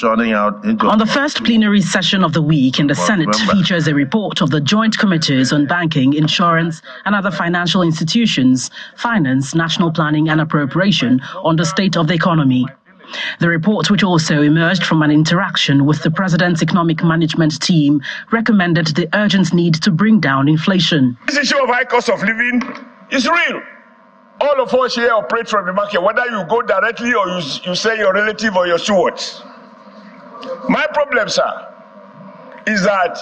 churning out into. On the first plenary session of the week in the Senate remember. features a report of the joint committees on banking, insurance, and other financial institutions, finance, national planning, and appropriation on the state of the economy. The report, which also emerged from an interaction with the president's economic management team, recommended the urgent need to bring down inflation. This issue of high cost of living is real. All of us here operate from the market, whether you go directly or you, you say your relative or your stewards. My problem, sir, is that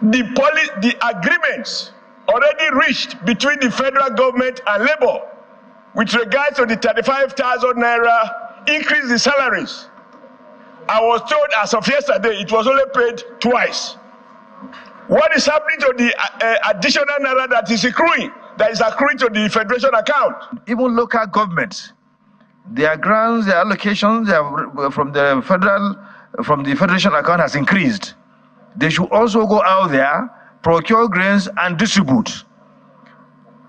the, the agreements already reached between the federal government and labor with regards to the 35,000 naira increase in salaries. I was told as of yesterday it was only paid twice. What is happening to the uh, additional naira that is accruing, that is accruing to the federation account? Even local governments, their grants, their allocations their, uh, from the federal, uh, from the federation account has increased. They should also go out there, procure grains and distribute.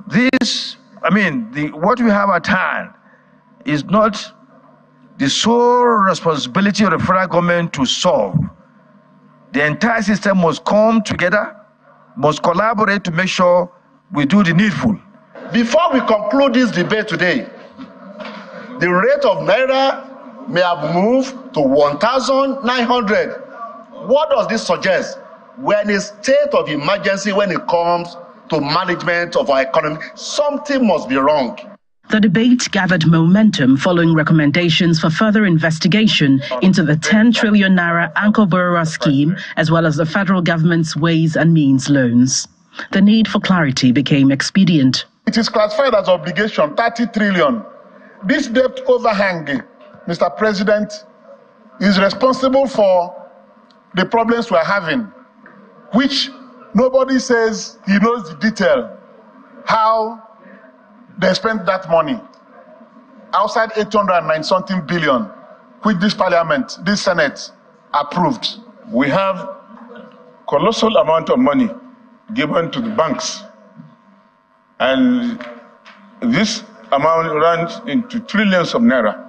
This I mean, the, what we have at hand is not the sole responsibility of the federal government to solve. The entire system must come together, must collaborate to make sure we do the needful. Before we conclude this debate today, the rate of Naira may have moved to 1,900. What does this suggest? We're in a state of emergency when it comes to management of our economy. Something must be wrong. The debate gathered momentum following recommendations for further investigation into the 10 trillion naira anchor borrower scheme, as well as the federal government's ways and means loans. The need for clarity became expedient. It is classified as obligation 30 trillion. This debt overhang, Mr. President, is responsible for the problems we're having, which Nobody says he knows the detail how they spent that money outside 809 something billion, which this parliament, this senate approved. We have colossal amount of money given to the banks, and this amount runs into trillions of naira.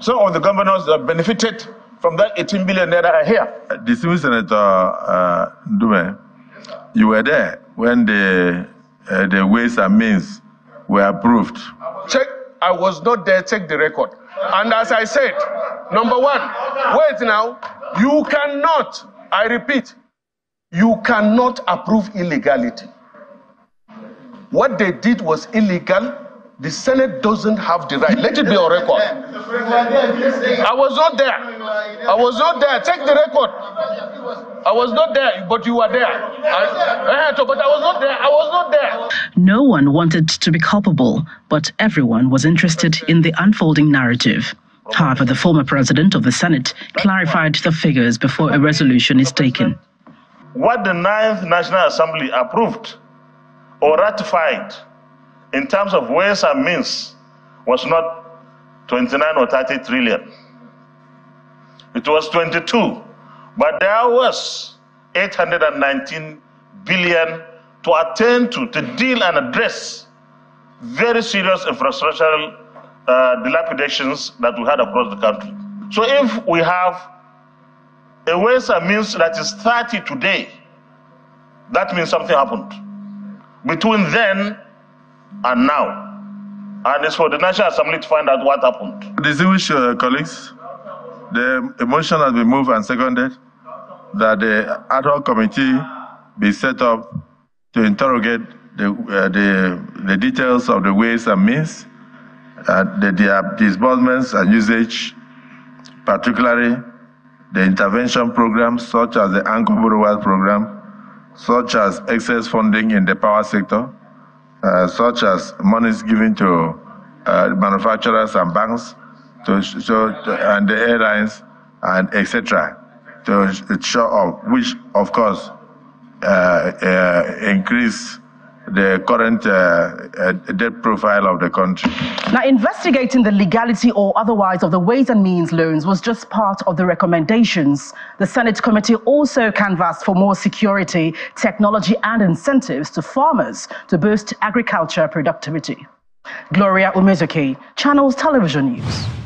Some of the governors that benefited from that 18 billion naira are here. Distinguished Senator uh, Ndume, you were there when the uh, the ways and means were approved. Check. I was not there. Check the record. And as I said, number one, wait now. You cannot. I repeat, you cannot approve illegality. What they did was illegal. The Senate doesn't have the right. Let it be on record. I was not there. I was not there. Check the record. I was not there, but you were there. I, eh, but I was not there. I was not there. No one wanted to be culpable, but everyone was interested in the unfolding narrative. However, the former president of the Senate clarified the figures before a resolution is taken. What the Ninth National Assembly approved or ratified in terms of ways and means was not 29 or 30 trillion. It was 22 but there was 819 billion to attend to, to deal and address very serious infrastructural uh, dilapidations that we had across the country. So if we have a ways and means that is 30 today, that means something happened between then and now. And it's for the National Assembly to find out what happened. Distinguished uh, colleagues, the motion has been moved and seconded that the ad hoc committee be set up to interrogate the, uh, the, the, details of the ways and means, uh, the, the disbursements and usage, particularly the intervention programs such as the Anchor Borrower program, such as excess funding in the power sector, uh, such as monies given to uh, manufacturers and banks, to, so, to, and the airlines, and etc. To show up, which of course uh, uh, increase the current uh, uh, debt profile of the country. Now, investigating the legality or otherwise of the Ways and Means loans was just part of the recommendations. The Senate committee also canvassed for more security, technology, and incentives to farmers to boost agriculture productivity. Gloria Umezoke, Channels Television News.